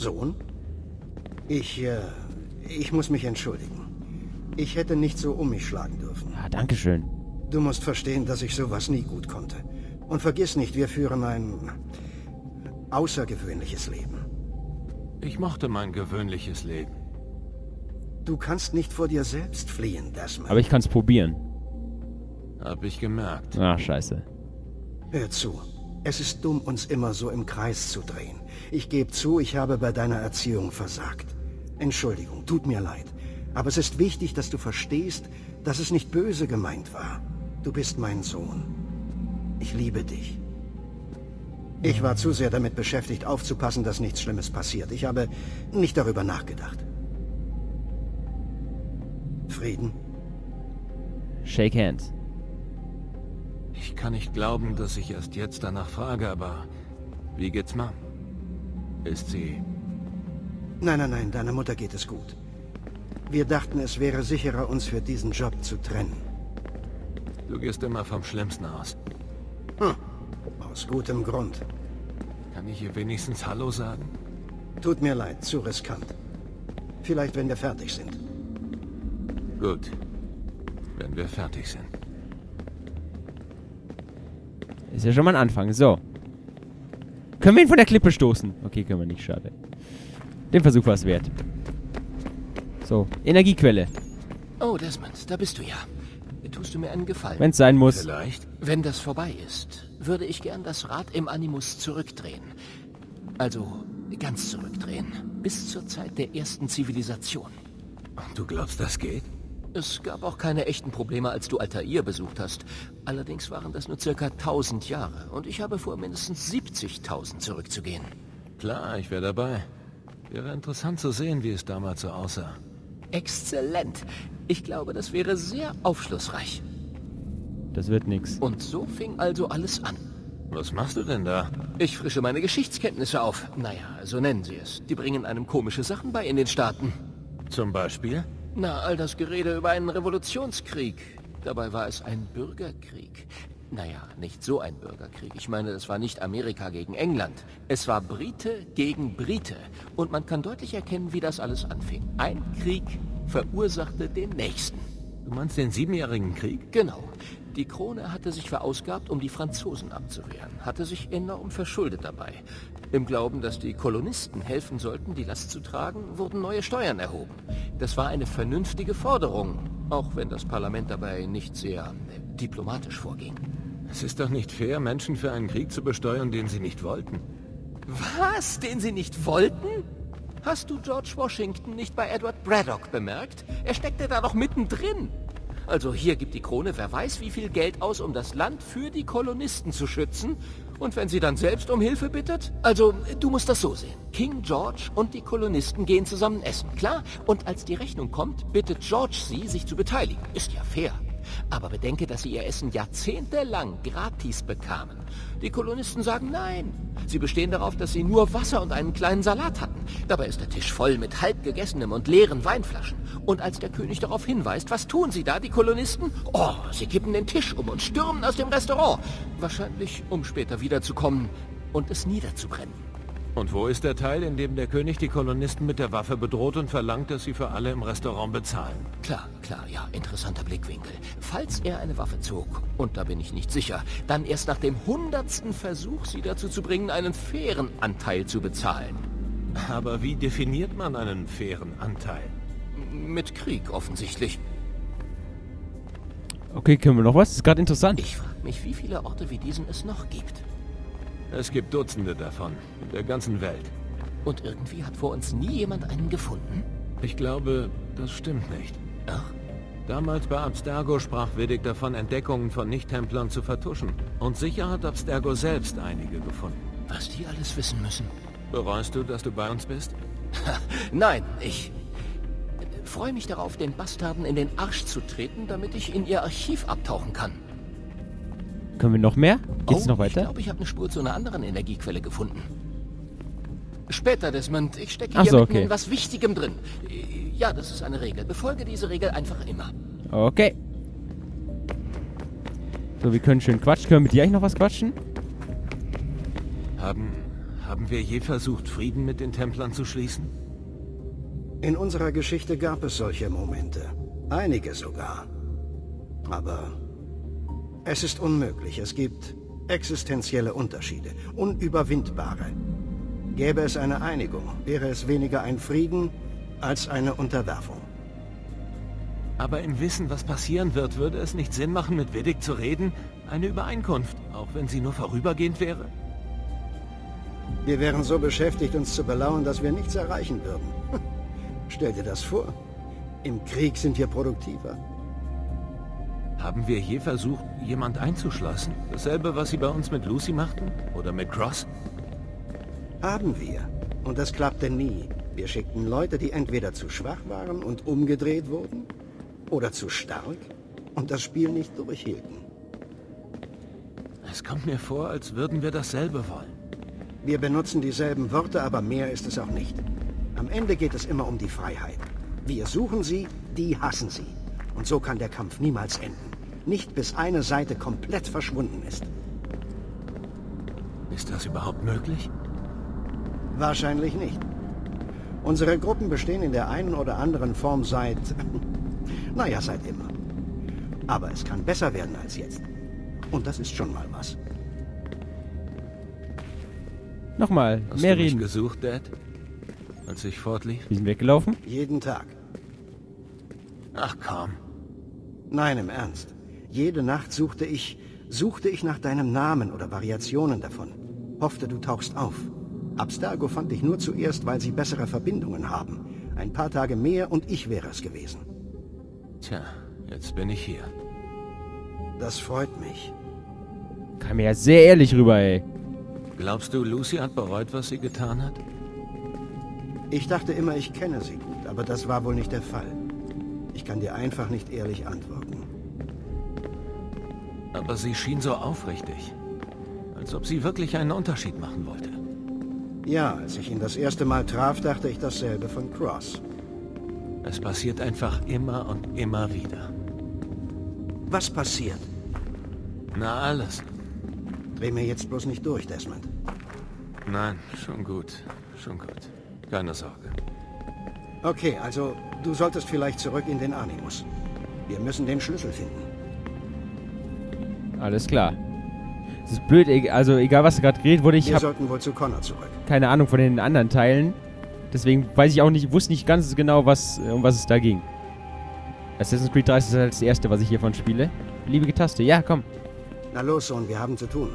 Sohn? Ich, äh, ich muss mich entschuldigen. Ich hätte nicht so um mich schlagen dürfen. Ah, danke schön. Du musst verstehen, dass ich sowas nie gut konnte. Und vergiss nicht, wir führen ein außergewöhnliches Leben. Ich mochte mein gewöhnliches Leben. Du kannst nicht vor dir selbst fliehen, Desmond. Aber ich kann es probieren. Hab ich gemerkt. Ach, scheiße. Hör zu. Es ist dumm, uns immer so im Kreis zu drehen. Ich gebe zu, ich habe bei deiner Erziehung versagt. Entschuldigung, tut mir leid. Aber es ist wichtig, dass du verstehst, dass es nicht böse gemeint war. Du bist mein Sohn. Ich liebe dich. Ich war zu sehr damit beschäftigt, aufzupassen, dass nichts Schlimmes passiert. Ich habe nicht darüber nachgedacht. Frieden? Shake hands. Ich kann nicht glauben, dass ich erst jetzt danach frage, aber wie geht's Mom? Ist sie... Nein, nein, nein, deiner Mutter geht es gut. Wir dachten, es wäre sicherer, uns für diesen Job zu trennen. Du gehst immer vom Schlimmsten aus. Hm. Aus gutem Grund. Kann ich ihr wenigstens Hallo sagen? Tut mir leid, zu riskant. Vielleicht, wenn wir fertig sind. Gut. Wenn wir fertig sind. Ist ja schon mal ein Anfang. So. Können wir ihn von der Klippe stoßen? Okay, können wir nicht. Schade. Den Versuch war es wert. So. Energiequelle. Oh, Desmond, da bist du ja. Tust du mir einen Gefallen? Wenn es sein muss. Vielleicht? Wenn das vorbei ist, würde ich gern das Rad im Animus zurückdrehen. Also ganz zurückdrehen. Bis zur Zeit der ersten Zivilisation. Du glaubst, das geht? Es gab auch keine echten Probleme, als du Altair besucht hast. Allerdings waren das nur circa 1000 Jahre und ich habe vor, mindestens 70.000 zurückzugehen. Klar, ich wäre dabei. Wäre interessant zu sehen, wie es damals so aussah. Exzellent. Ich glaube, das wäre sehr aufschlussreich. Das wird nix. Und so fing also alles an. Was machst du denn da? Ich frische meine Geschichtskenntnisse auf. Naja, so nennen sie es. Die bringen einem komische Sachen bei in den Staaten. Zum Beispiel? Na, all das Gerede über einen Revolutionskrieg. Dabei war es ein Bürgerkrieg. Naja, nicht so ein Bürgerkrieg. Ich meine, es war nicht Amerika gegen England. Es war Brite gegen Brite. Und man kann deutlich erkennen, wie das alles anfing. Ein Krieg verursachte den nächsten. Du meinst den Siebenjährigen Krieg? Genau. Die Krone hatte sich verausgabt, um die Franzosen abzuwehren, hatte sich enorm verschuldet dabei. Im Glauben, dass die Kolonisten helfen sollten, die Last zu tragen, wurden neue Steuern erhoben. Das war eine vernünftige Forderung, auch wenn das Parlament dabei nicht sehr äh, diplomatisch vorging. Es ist doch nicht fair, Menschen für einen Krieg zu besteuern, den sie nicht wollten. Was? Den sie nicht wollten? Hast du George Washington nicht bei Edward Braddock bemerkt? Er steckte da doch mittendrin. Also hier gibt die Krone wer weiß wie viel Geld aus, um das Land für die Kolonisten zu schützen. Und wenn sie dann selbst um Hilfe bittet? Also, du musst das so sehen. King George und die Kolonisten gehen zusammen essen, klar? Und als die Rechnung kommt, bittet George sie, sich zu beteiligen. Ist ja fair. Aber bedenke, dass sie ihr Essen jahrzehntelang gratis bekamen. Die Kolonisten sagen nein. Sie bestehen darauf, dass sie nur Wasser und einen kleinen Salat hatten. Dabei ist der Tisch voll mit halb gegessenem und leeren Weinflaschen. Und als der König darauf hinweist, was tun sie da, die Kolonisten? Oh, sie kippen den Tisch um und stürmen aus dem Restaurant. Wahrscheinlich, um später wiederzukommen und es niederzubrennen. Und wo ist der Teil, in dem der König die Kolonisten mit der Waffe bedroht und verlangt, dass sie für alle im Restaurant bezahlen? Klar, klar, ja, interessanter Blickwinkel. Falls er eine Waffe zog, und da bin ich nicht sicher, dann erst nach dem hundertsten Versuch, sie dazu zu bringen, einen fairen Anteil zu bezahlen. Aber wie definiert man einen fairen Anteil? Mit Krieg offensichtlich. Okay, können wir noch was? Das ist gerade interessant. Ich frage mich, wie viele Orte wie diesen es noch gibt. Es gibt Dutzende davon, in der ganzen Welt. Und irgendwie hat vor uns nie jemand einen gefunden? Ich glaube, das stimmt nicht. Ach? Damals bei Abstergo sprach Vedic davon, Entdeckungen von Nicht-Templern zu vertuschen. Und sicher hat Abstergo selbst einige gefunden. Was die alles wissen müssen. Bereust du, dass du bei uns bist? Nein, ich freue mich darauf, den Bastarden in den Arsch zu treten, damit ich in ihr Archiv abtauchen kann. Können wir noch mehr? Geht's oh, noch weiter? Ich glaube, ich habe eine Spur zu einer anderen Energiequelle gefunden. Später, Desmond. Ich stecke Ach hier so, mitten okay. in was Wichtigem drin. Ja, das ist eine Regel. Befolge diese Regel einfach immer. Okay. So, wir können schön quatschen. Können wir mit dir eigentlich noch was quatschen? Haben, Haben wir je versucht, Frieden mit den Templern zu schließen? In unserer Geschichte gab es solche Momente. Einige sogar. Aber es ist unmöglich. Es gibt existenzielle Unterschiede. Unüberwindbare. Gäbe es eine Einigung, wäre es weniger ein Frieden als eine Unterwerfung. Aber im Wissen, was passieren wird, würde es nicht Sinn machen, mit Widdig zu reden? Eine Übereinkunft, auch wenn sie nur vorübergehend wäre? Wir wären so beschäftigt, uns zu belauern, dass wir nichts erreichen würden. Stell dir das vor. Im Krieg sind wir produktiver. Haben wir je versucht, jemand einzuschlossen? Dasselbe, was Sie bei uns mit Lucy machten? Oder mit Cross? Haben wir. Und das klappte nie. Wir schickten Leute, die entweder zu schwach waren und umgedreht wurden, oder zu stark und das Spiel nicht durchhielten. Es kommt mir vor, als würden wir dasselbe wollen. Wir benutzen dieselben Worte, aber mehr ist es auch nicht. Am Ende geht es immer um die Freiheit. Wir suchen sie, die hassen sie. Und so kann der Kampf niemals enden. Nicht bis eine Seite komplett verschwunden ist. Ist das überhaupt möglich? Wahrscheinlich nicht. Unsere Gruppen bestehen in der einen oder anderen Form seit... naja, seit immer. Aber es kann besser werden als jetzt. Und das ist schon mal was. Nochmal, Hast mehr du mich reden. gesucht, Dad? Als ich fortlief? Wir sind weggelaufen. Jeden Tag. Ach komm. Nein, im Ernst. Jede Nacht suchte ich, suchte ich nach deinem Namen oder Variationen davon. Hoffte, du tauchst auf. Abstergo fand ich nur zuerst, weil sie bessere Verbindungen haben. Ein paar Tage mehr und ich wäre es gewesen. Tja, jetzt bin ich hier. Das freut mich. Kam mir ja sehr ehrlich rüber, ey. Glaubst du, Lucy hat bereut, was sie getan hat? Ich dachte immer, ich kenne sie gut, aber das war wohl nicht der Fall. Ich kann dir einfach nicht ehrlich antworten. Aber sie schien so aufrichtig. Als ob sie wirklich einen Unterschied machen wollte. Ja, als ich ihn das erste Mal traf, dachte ich dasselbe von Cross. Es passiert einfach immer und immer wieder. Was passiert? Na alles. Dreh mir jetzt bloß nicht durch, Desmond. Nein, schon gut. Schon gut. Keine Sorge. Okay, also du solltest vielleicht zurück in den Animus. Wir müssen den Schlüssel finden. Alles klar. Es ist blöd, also egal was gerade geredet wurde, ich Wir habe sollten wohl zu Connor zurück. keine Ahnung von den anderen Teilen. Deswegen weiß ich auch nicht, wusste nicht ganz genau, was, äh, um was es da ging. Assassin's Creed 3 ist halt das erste, was ich hiervon spiele. Liebige Taste, ja, komm. Na los, Sohn, wir haben zu tun.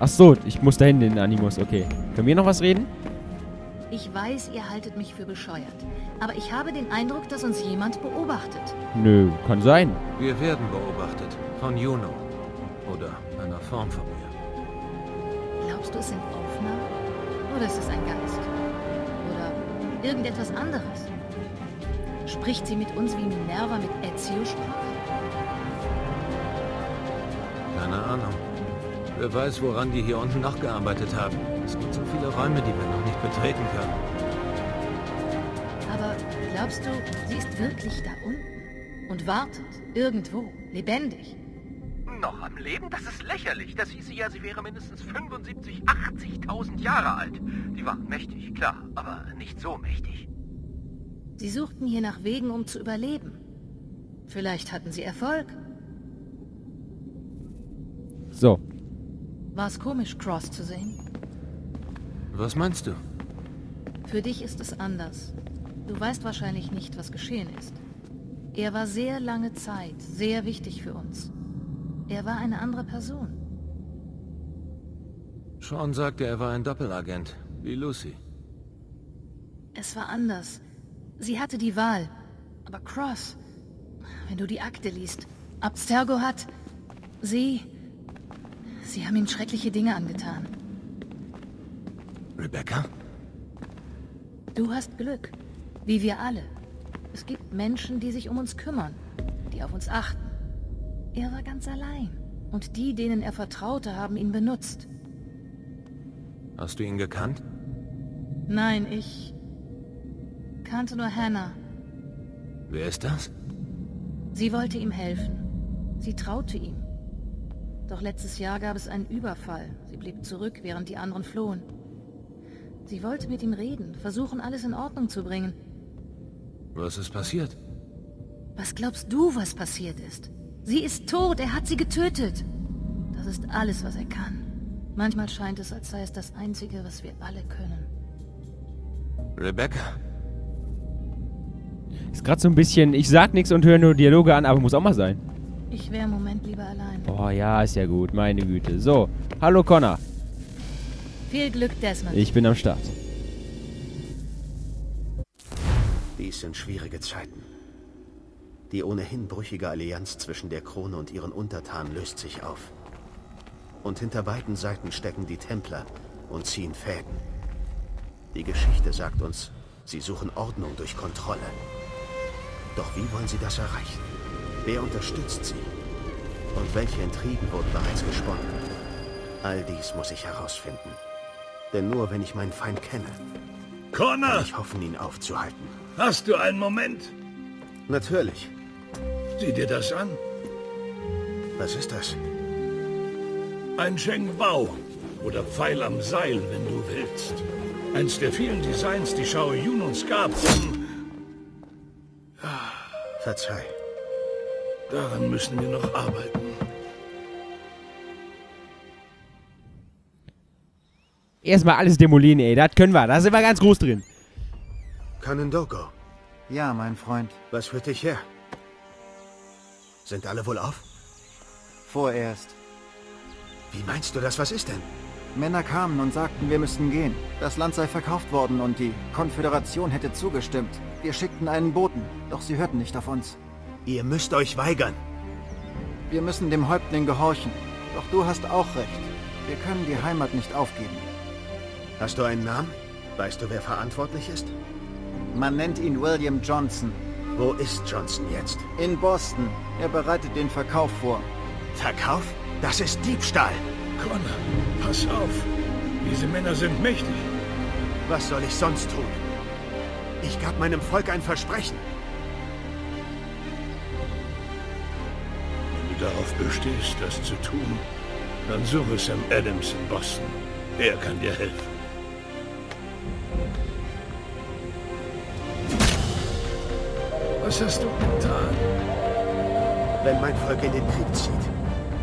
Ach so, ich muss dahin in den Animus, okay. Können wir noch was reden? Ich weiß, ihr haltet mich für bescheuert. Aber ich habe den Eindruck, dass uns jemand beobachtet. Nö, kann sein. Wir werden beobachtet. Von Juno. Oder einer Form von mir. Glaubst du, es sind Aufnahmen? Oder ist es ein Geist? Oder irgendetwas anderes? Spricht sie mit uns wie Minerva mit Ezio sprach? Keine Ahnung. Wer weiß, woran die hier unten noch gearbeitet haben. Es gibt so viele Räume, die wir noch nicht betreten können. Aber glaubst du, sie ist wirklich da unten? Und wartet, irgendwo, lebendig? Noch am Leben? Das ist lächerlich. Das hieße ja, sie wäre mindestens 75, 80.000 Jahre alt. Die waren mächtig, klar, aber nicht so mächtig. Sie suchten hier nach Wegen, um zu überleben. Vielleicht hatten sie Erfolg. So. War es komisch, Cross zu sehen? Was meinst du? Für dich ist es anders. Du weißt wahrscheinlich nicht, was geschehen ist. Er war sehr lange Zeit sehr wichtig für uns. Er war eine andere Person. Sean sagte, er war ein Doppelagent. Wie Lucy. Es war anders. Sie hatte die Wahl. Aber Cross, wenn du die Akte liest, Abstergo hat... Sie... Sie haben ihm schreckliche Dinge angetan. Rebecca? Du hast Glück. Wie wir alle. Es gibt Menschen, die sich um uns kümmern, die auf uns achten. Er war ganz allein. Und die, denen er vertraute, haben ihn benutzt. Hast du ihn gekannt? Nein, ich kannte nur Hannah. Wer ist das? Sie wollte ihm helfen. Sie traute ihm. Doch letztes Jahr gab es einen Überfall. Sie blieb zurück, während die anderen flohen. Sie wollte mit ihm reden, versuchen, alles in Ordnung zu bringen. Was ist passiert? Was glaubst du, was passiert ist? Sie ist tot, er hat sie getötet. Das ist alles, was er kann. Manchmal scheint es, als sei es das Einzige, was wir alle können. Rebecca? Ist gerade so ein bisschen, ich sag nichts und höre nur Dialoge an, aber muss auch mal sein. Ich wäre im Moment lieber allein. Oh ja, ist ja gut, meine Güte. So, hallo Connor. Viel Glück, Desmond. Ich bin am Start. Dies sind schwierige Zeiten. Die ohnehin brüchige Allianz zwischen der Krone und ihren Untertanen löst sich auf. Und hinter beiden Seiten stecken die Templer und ziehen Fäden. Die Geschichte sagt uns, sie suchen Ordnung durch Kontrolle. Doch wie wollen sie das erreichen? Wer unterstützt sie? Und welche Intrigen wurden bereits gesponnen? All dies muss ich herausfinden. Denn nur wenn ich meinen Feind kenne, kann Connor, ich hoffen, ihn aufzuhalten. hast du einen Moment? Natürlich. Sieh dir das an. Was ist das? Ein Zheng Bao oder Pfeil am Seil, wenn du willst. Eins der vielen Designs, die Shao Yun uns gab. um- Verzeih. Daran müssen wir noch arbeiten. Erstmal alles demolieren, ey. Das können wir. Da sind wir ganz groß drin. Kanendoko, Ja, mein Freund. was führt dich her? Sind alle wohl auf? Vorerst. Wie meinst du das? Was ist denn? Männer kamen und sagten, wir müssten gehen. Das Land sei verkauft worden und die Konföderation hätte zugestimmt. Wir schickten einen Boten, doch sie hörten nicht auf uns. Ihr müsst euch weigern. Wir müssen dem Häuptling gehorchen. Doch du hast auch recht. Wir können die Heimat nicht aufgeben. Hast du einen Namen? Weißt du, wer verantwortlich ist? Man nennt ihn William Johnson. Wo ist Johnson jetzt? In Boston. Er bereitet den Verkauf vor. Verkauf? Das ist Diebstahl. Connor, pass auf. Diese Männer sind mächtig. Was soll ich sonst tun? Ich gab meinem Volk ein Versprechen. Wenn du darauf bestehst, das zu tun, dann suche Sam Adams in Boston. Er kann dir helfen. Was hast du getan? Wenn mein Volk in den Krieg zieht,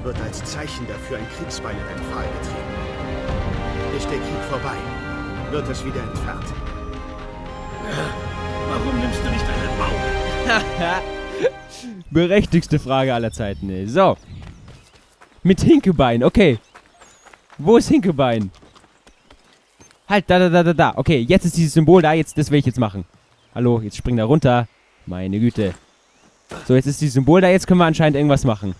wird als Zeichen dafür ein Kriegsbeil in Empfahl getrieben. Ist der Krieg vorbei, wird es wieder entfernt. Warum nimmst du nicht einen Baum? Berechtigste Frage aller Zeiten, ey. So. Mit Hinkebein, okay. Wo ist Hinkebein? Halt, da, da, da, da, da. Okay, jetzt ist dieses Symbol da, jetzt, das will ich jetzt machen. Hallo, jetzt spring da runter. Meine Güte. So, jetzt ist dieses Symbol da, jetzt können wir anscheinend irgendwas machen.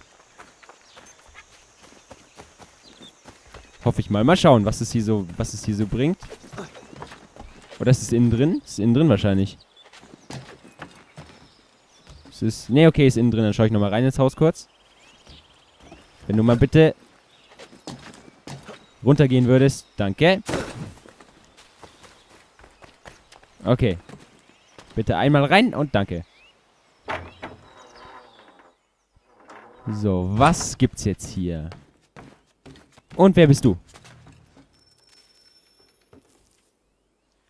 Hoffe ich mal. Mal schauen, was es hier so, was es hier so bringt. Oder ist es innen drin? Ist innen drin wahrscheinlich. Es ist. Ne, okay, ist innen drin. Dann schaue ich nochmal rein ins Haus kurz. Wenn du mal bitte runtergehen würdest. Danke. Okay. Bitte einmal rein und danke. So, was gibt's jetzt hier? Und wer bist du?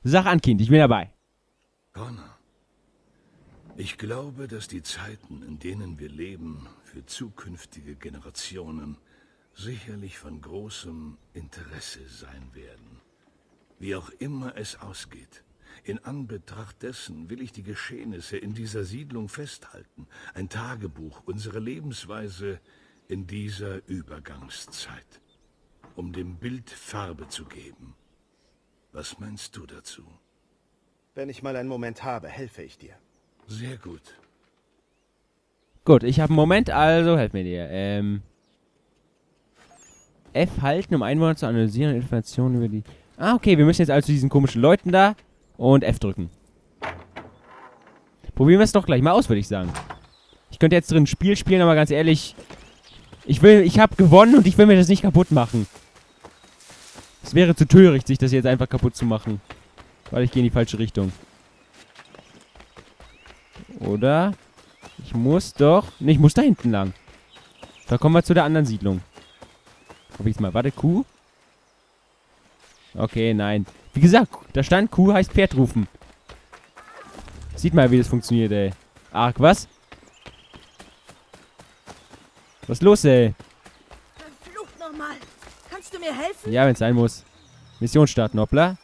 Sag an, Kind, ich bin dabei. Connor, ich glaube, dass die Zeiten, in denen wir leben, für zukünftige Generationen sicherlich von großem Interesse sein werden. Wie auch immer es ausgeht, in Anbetracht dessen will ich die Geschehnisse in dieser Siedlung festhalten, ein Tagebuch, unsere Lebensweise in dieser Übergangszeit, um dem Bild Farbe zu geben. Was meinst du dazu? Wenn ich mal einen Moment habe, helfe ich dir. Sehr gut. Gut, ich habe einen Moment, also helf mir dir. Ähm. F halten, um Einwohner zu analysieren und Informationen über die. Ah, okay, wir müssen jetzt also diesen komischen Leuten da und F drücken. Probieren wir es doch gleich mal aus, würde ich sagen. Ich könnte jetzt drin ein Spiel spielen, aber ganz ehrlich, ich will, ich habe gewonnen und ich will mir das nicht kaputt machen. Es wäre zu töricht, sich das jetzt einfach kaputt zu machen. Weil ich gehe in die falsche Richtung. Oder? Ich muss doch... Ne, ich muss da hinten lang. Da kommen wir zu der anderen Siedlung. Hoffe ich mal. Warte, Kuh? Okay, nein. Wie gesagt, da stand Kuh heißt Pferd rufen. Sieht mal, wie das funktioniert, ey. Arg, was? Was ist los, ey? Verflucht nochmal. Kannst du mir helfen? Ja, wenn es sein muss. Mission starten, hoppla.